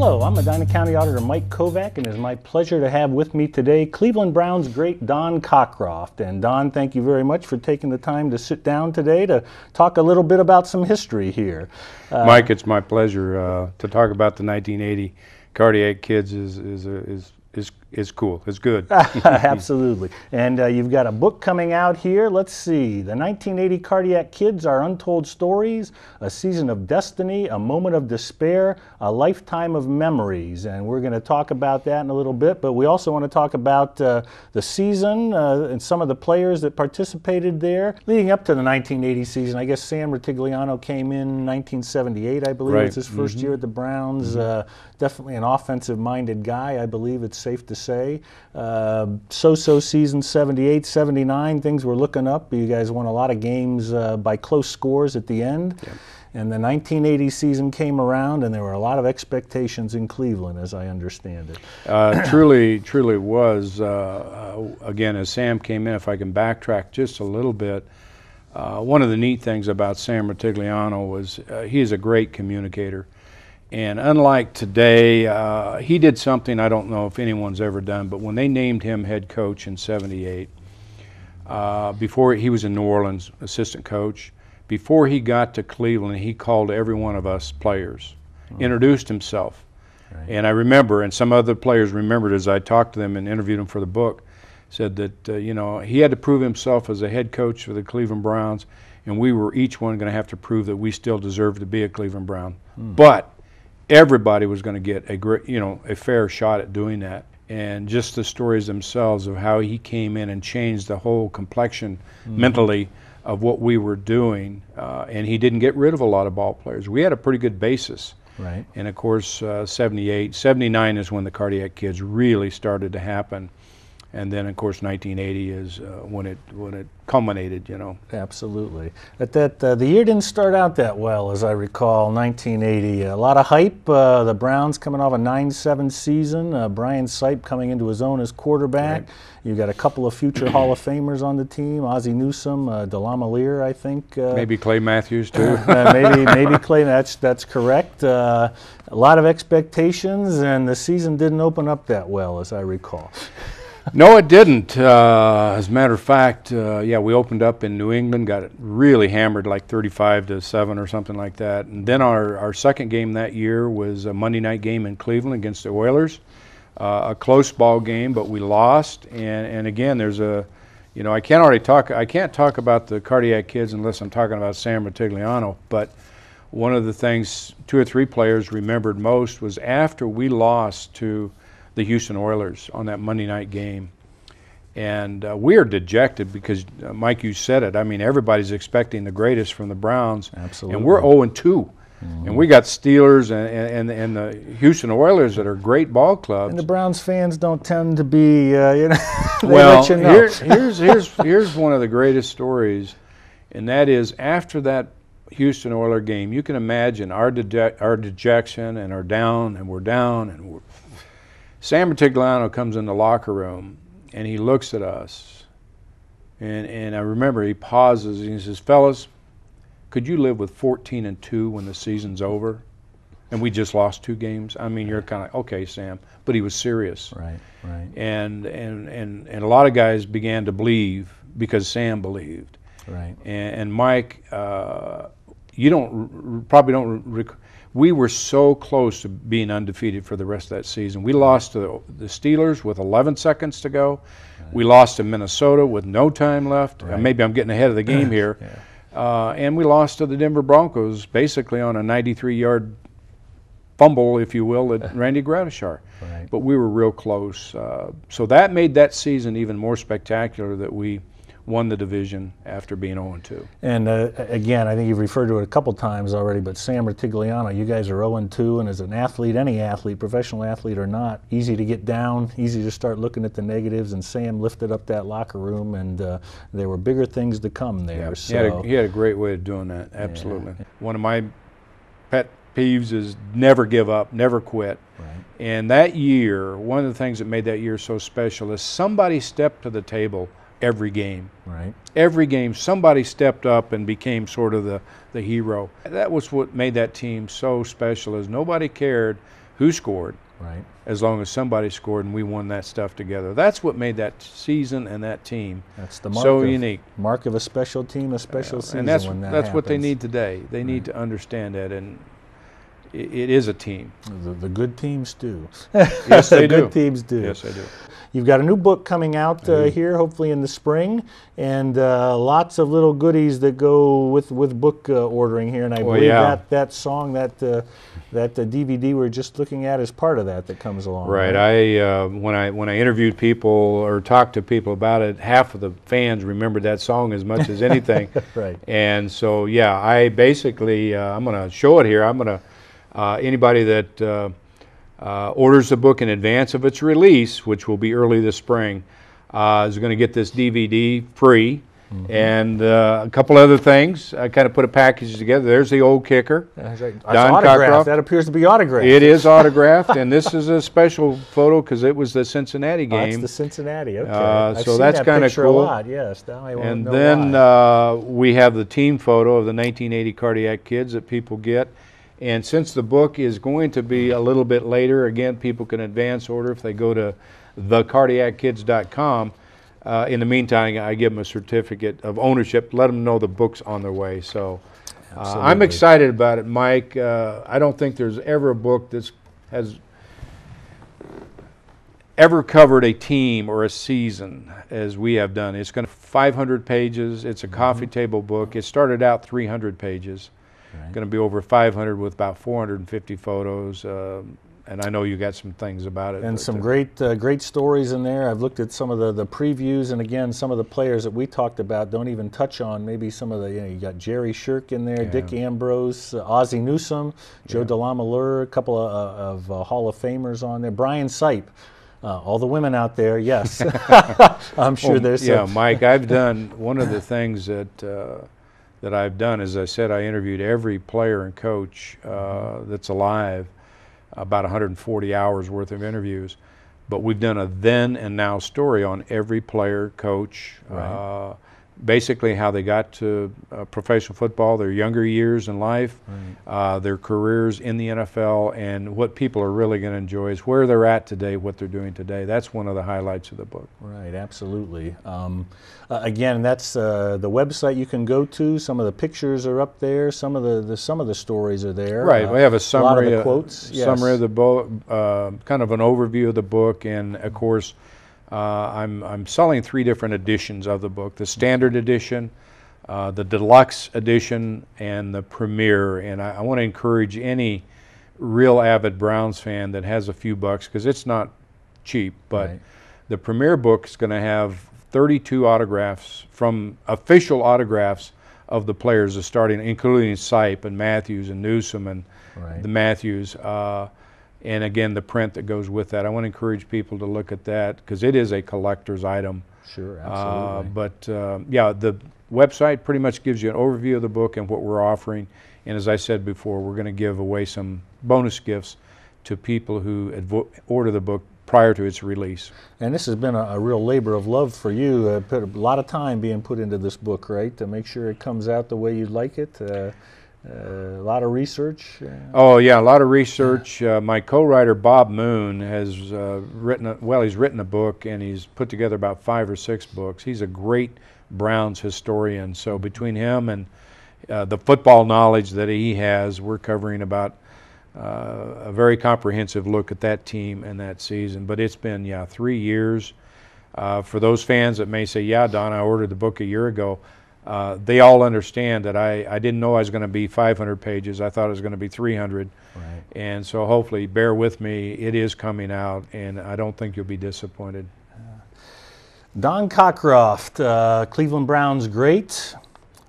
Hello, I'm Medina County Auditor Mike Kovack, and it is my pleasure to have with me today Cleveland Browns great Don Cockroft. And Don, thank you very much for taking the time to sit down today to talk a little bit about some history here. Uh, Mike, it's my pleasure uh, to talk about the 1980 Kardiac Kids. is is, is is is cool. It's good. Absolutely. And uh, you've got a book coming out here. Let's see. The 1980 Kardiac Kids Our Untold Stories, A Season of Destiny, A Moment of Despair, A Lifetime of Memories. And we're going to talk about that in a little bit, but we also want to talk about uh, the season uh, and some of the players that participated there. Leading up to the 1980 season, I guess Sam Rutigliano came in 1978, I believe. Right. It's his 1st mm-hmm. year at the Browns. Mm-hmm. Uh, definitely an offensive minded guy, I believe it's safe to say. Uh, so-so season 78, 79, things were looking up. You guys won a lot of games uh, by close scores at the end. Yeah. And the 1980 season came around, and there were a lot of expectations in Cleveland, as I understand it. Uh, truly, truly was. Uh, uh, again, as Sam came in, if I can backtrack just a little bit, uh, one of the neat things about Sam Rutigliano was uh, he is a great communicator. And unlike today, uh, he did something I don't know if anyone's ever done, but when they named him head coach in 78, uh, before he was in New Orleans, assistant coach, before he got to Cleveland, he called every one of us players, oh. introduced himself. Right. And I remember, and some other players remembered as I talked to them and interviewed them for the book, said that, uh, you know, he had to prove himself as a head coach for the Cleveland Browns, and we were each one going to have to prove that we still deserved to be a Cleveland Brown. Hmm. But everybody was going to get a great, you know, a fair shot at doing that. And just the stories themselves of how he came in and changed the whole complexion mm-hmm. mentally of what we were doing. Uh, and he didn't get rid of a lot of ball players. We had a pretty good basis. Right. And of course, uh, 78, 79 is when the kardiac kids really started to happen and then of course 1980 is uh, when it when it culminated you know. Absolutely. But that uh, the year didn't start out that well as i recall 1980 a lot of hype uh, the browns coming off a 9-7 season uh, brian sipe coming into his own as quarterback. Right. you got a couple of future hall of famers on the team ozzie newsome uh, delamielleure i think uh, maybe clay matthews too. Maybe maybe clay that's that's correct. A lot of expectations and the season didn't open up that well as i recall no, it didn't. Uh, as a matter of fact, uh, yeah, we opened up in New England, got really hammered, like 35 to seven or something like that. And then our, our second game that year was a Monday night game in Cleveland against the Oilers, uh, a close ball game, but we lost. And and again, there's a, you know, I can't already talk. I can't talk about the kardiac kids unless I'm talking about Sam Rutigliano. But one of the things two or three players remembered most was after we lost to the Houston Oilers on that Monday night game. And uh, we are dejected because, uh, Mike, you said it. I mean, everybody's expecting the greatest from the Browns. Absolutely. And we're 0 2. Mm-hmm. And we got Steelers and, and, and the Houston Oilers that are great ball clubs. And the Browns fans don't tend to be, uh, you know, well, you know. Here, here's, here's, here's one of the greatest stories, and that is after that Houston Oiler game, you can imagine our, our dejection and our down, and we're down, and we're Sam Rutigliano comes in the locker room and he looks at us. And, and I remember he pauses and he says, Fellas, could you live with 14 and 2 when the season's over? And we just lost two games. I mean, you're kind of okay, Sam, but he was serious. Right, right. And and and and a lot of guys began to believe because Sam believed. Right. And, and Mike, uh, you don't probably don't. Rec- we were so close to being undefeated for the rest of that season. We lost to the Steelers with 11 seconds to go. Right. We lost to Minnesota with no time left. Right. Uh, maybe I'm getting ahead of the game here. yeah. uh, and we lost to the Denver Broncos basically on a 93 yard fumble, if you will, at Randy Gradishar. Right. But we were real close. Uh, so that made that season even more spectacular that we won the division after being 0 2. And uh, again, I think you've referred to it a couple times already, but Sam Rutigliano, you guys are 0 2, and as an athlete, any athlete, professional athlete or not, easy to get down, easy to start looking at the negatives. And Sam lifted up that locker room, and uh, there were bigger things to come there. Yeah, so. he, had a, he had a great way of doing that, absolutely. Yeah. One of my pet peeves is never give up, never quit. Right. And that year, one of the things that made that year so special is somebody stepped to the table every game. Right. Every game, somebody stepped up and became sort of the, the hero. That was what made that team so special. Is nobody cared who scored, Right. as long as somebody scored and we won that stuff together. That's what made that season and that team That's the mark so of, unique. mark of a special team, a special season and that's that that's what they need today. They need to understand that, and it, is a team. The, the good teams do. Yes, they the do. good teams do. Yes, I do. You've got a new book coming out uh, here, hopefully in the spring, and uh, lots of little goodies that go with with book uh, ordering here. And I Well, believe yeah. that that song, that uh, that uh, DVD we we're just looking at, is part of that that comes along. Right. I uh, when I when I interviewed people or talked to people about it, half of the fans remembered that song as much as anything. Right. And so yeah, I basically uh, I'm going to show it here. I'm going to uh, anybody that uh, uh, orders the book in advance of its release, which will be early this spring, uh, is going to get this DVD free. Mm-hmm. And uh, a couple other things. I kind of put a package together. There's the old kicker. That's right. Don autographed. Cockroft. That appears to be autographed. It is autographed, and this is a special photo because it was the Cincinnati Oh, that's game. the Cincinnati. Okay. Uh, I've so seen that's that kinda cool. a lot. Yes. Now I and then uh, we have the team photo of the 1980 Kardiac Kids that people get. And since the book is going to be a little bit later, again, people can advance order if they go to thekardiackids.com. Uh, in the meantime, I give them a certificate of ownership, let them know the book's on their way. So uh, I'm excited about it, Mike. Uh, I don't think there's ever a book that has ever covered a team or a season as we have done. It's going to 500 pages. It's a coffee table book. It started out 300 pages. Right. Going to be over 500 with about 450 photos. Um and I know you got some things about it. and some uh, great uh, great stories in there. I've looked at some of the, the previews, and again, some of the players that we talked about don't even touch on. Maybe some of the you know you got Jerry Sherk in there, Dick Ambrose, uh, Ozzie Newsome, Joe DeLamielleure, a couple of, uh, of uh, Hall of Famers on there. Brian Sipe. Uh, all the women out there, yes. I'm sure Well, there's yeah. Mike. I've done one of the things that uh, that I've done. As I said, I interviewed every player and coach uh, that's alive, about 140 hours worth of interviews. But we've done a then and now story on every player, coach, uh, basically how they got to uh, professional football, their younger years in life, uh, their careers in the NFL, and what people are really going to enjoy is where they're at today, what they're doing today. That's one of the highlights of the book. Right, absolutely. Um, uh, again, that's uh, the website you can go to. Some of the pictures are up there. Some of the, the some of the stories are there. Right. Uh, we have a lot of summary, the uh, quotes. yes. summary of the book, uh, kind of an overview of the book, and of course, uh, I'm I'm selling three different editions of the book: the standard edition, uh, the deluxe edition, and the premiere. And I, I want to encourage any real avid Browns fan that has a few bucks because it's not cheap, but Right. the premiere book is going to have 32 autographs from official autographs of the players, starting including Sipe and Matthews and Newsome and Right. the Matthews, uh, and again the print that goes with that. I want to encourage people to look at that because it is a collector's item. Sure, Uh, absolutely. but uh, yeah, the website pretty much gives you an overview of the book and what we're offering. And as I said before, we're going to give away some bonus gifts to people who advo- order the book prior to its release. and this has been a, a real labor of love for you. Uh, put a lot of time being put into this book, right, to make sure it comes out the way you'd like it. Uh, a lot of research. Uh, Oh yeah, a lot of research. Uh, my co-writer Bob Moon has uh, written. A, well, he's written a book and he's put together about five or six books. He's a great Browns historian. So between him and uh, the football knowledge that he has, we're covering about uh, a very comprehensive look at that team and that season. But it's been yeah three years. Uh, for those fans that may say, "Yeah, Don, I ordered the book a year ago," uh, they all understand that I, I didn't know I was going to be 500 pages. I thought it was going to be 300. right. And so hopefully, bear with me. It is coming out, and I don't think you'll be disappointed. Don Cockroft, uh, Cleveland Browns great.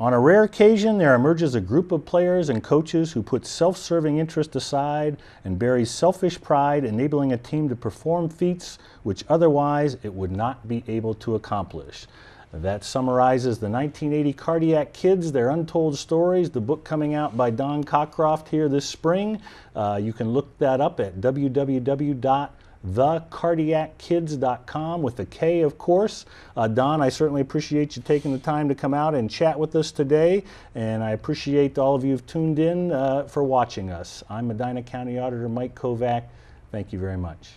On a rare occasion, there emerges a group of players and coaches who put self serving interest aside and buries selfish pride, enabling a team to perform feats which otherwise it would not be able to accomplish. That summarizes the 1980 Kardiac Kids, Their Untold Stories, the book coming out by Don Cockroft here this spring. Uh, you can look that up at www.thekardiackids.com with a K, of course. Uh, Don, I certainly appreciate you taking the time to come out and chat with us today, and I appreciate all of you who've tuned in uh, for watching us. I'm Medina County Auditor Mike Kovack. Thank you very much.